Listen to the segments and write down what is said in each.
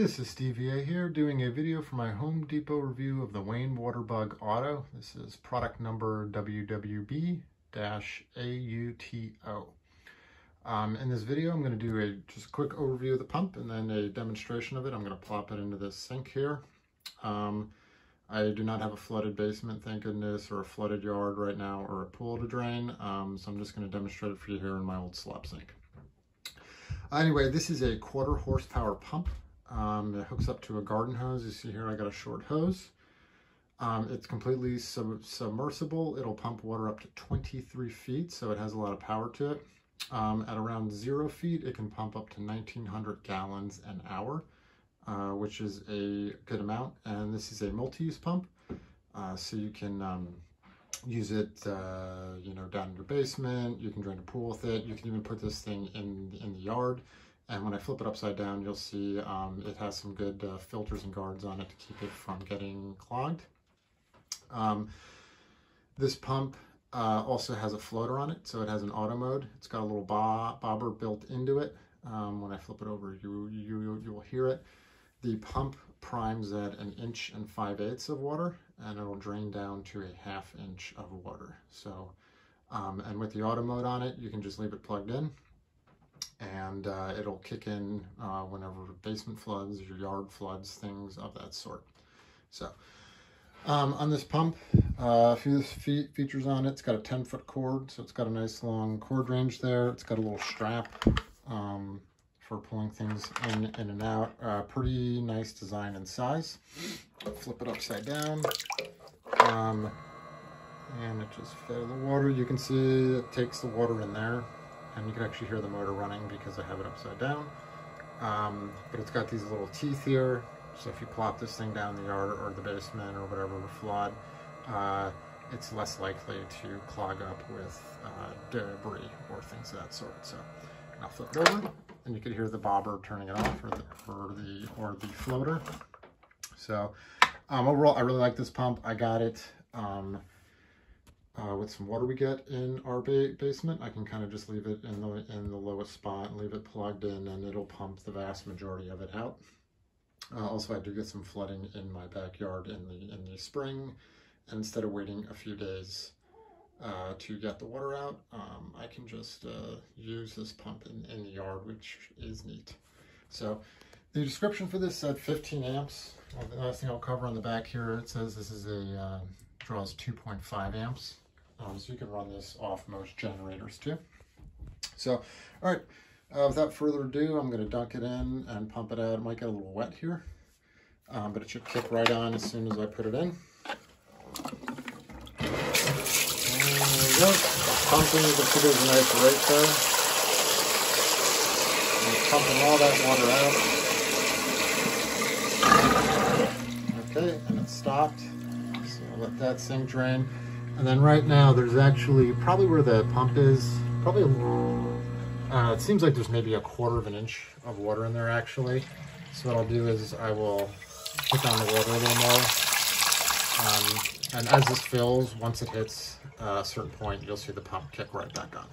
This is Steve VA here doing a video for my Home Depot review of the Wayne Waterbug Auto. This is product number WWB-AUTO. Um, in this video I'm going to do a just a quick overview of the pump and then a demonstration of it. I'm going to plop it into this sink here. Um, I do not have a flooded basement, thank goodness, or a flooded yard right now, or a pool to drain, um, so I'm just going to demonstrate it for you here in my old slop sink. Anyway, this is a quarter horsepower pump. Um, it hooks up to a garden hose. You see here I got a short hose. Um, it's completely sub submersible. It'll pump water up to 23 feet, so it has a lot of power to it. Um, at around zero feet, it can pump up to 1900 gallons an hour, uh, which is a good amount. And this is a multi-use pump, uh, so you can um, use it, uh, you know, down in your basement. You can drain a pool with it. You can even put this thing in in the yard. And when I flip it upside down, you'll see um, it has some good uh, filters and guards on it to keep it from getting clogged. Um, this pump uh, also has a floater on it, so it has an auto mode. It's got a little bob bobber built into it. Um, when I flip it over, you, you, you will hear it. The pump primes at an inch and 5 eighths of water, and it'll drain down to a half inch of water. So, um, and with the auto mode on it, you can just leave it plugged in and uh, it'll kick in uh, whenever basement floods, your yard floods, things of that sort. So um, on this pump, uh, a few features on it. It's got a 10 foot cord, so it's got a nice long cord range there. It's got a little strap um, for pulling things in, in and out. Uh, pretty nice design and size. Flip it upside down. Um, and it just fed the water. You can see it takes the water in there and you can actually hear the motor running because I have it upside down. Um, but it's got these little teeth here, so if you plop this thing down the yard or the basement or whatever with flood, uh, it's less likely to clog up with uh, debris or things of that sort. So I'll flip it over, and you can hear the bobber turning it off, or the or the or the floater. So um, overall, I really like this pump. I got it. Um, uh, with some water we get in our ba basement, I can kind of just leave it in the, in the lowest spot and leave it plugged in and it'll pump the vast majority of it out. Uh, also, I do get some flooding in my backyard in the, in the spring. And instead of waiting a few days uh, to get the water out, um, I can just uh, use this pump in, in the yard, which is neat. So the description for this said 15 amps. Well, the last thing I'll cover on the back here, it says this is a uh, draws 2.5 amps. Um, so you can run this off most generators too. So, all right, uh, without further ado, I'm going to dunk it in and pump it out. It might get a little wet here, um, but it should kick right on as soon as I put it in. there we go. Pumping, you can see there's there. And pumping all that water out. Okay, and it stopped. Let that sink drain. And then right now there's actually, probably where the pump is, probably, uh, it seems like there's maybe a quarter of an inch of water in there actually. So what I'll do is I will put down the water a little more. Um, and as this fills, once it hits a certain point, you'll see the pump kick right back on.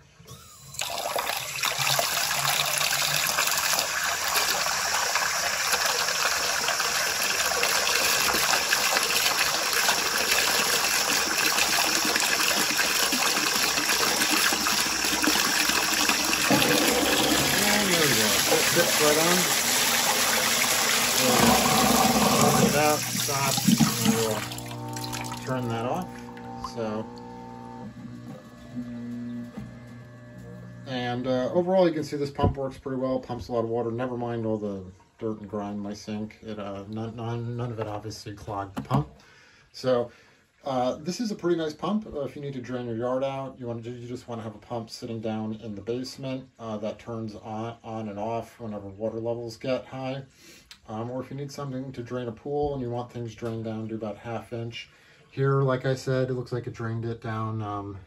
Fits right on. We'll it out, stop, and we'll turn that off. So, and uh, overall you can see this pump works pretty well, pumps a lot of water, never mind all the dirt and grime in my sink. It uh, none, none, none of it obviously clogged the pump. So uh, this is a pretty nice pump. Uh, if you need to drain your yard out, you want to you just want to have a pump sitting down in the basement uh, that turns on on and off whenever water levels get high. Um, or if you need something to drain a pool and you want things drained down to about half inch. Here, like I said, it looks like it drained it down um,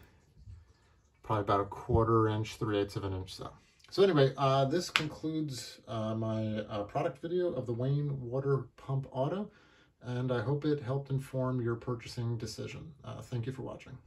probably about a quarter inch, three eighths of an inch. So, so anyway, uh, this concludes uh, my product video of the Wayne Water Pump Auto and I hope it helped inform your purchasing decision. Uh, thank you for watching.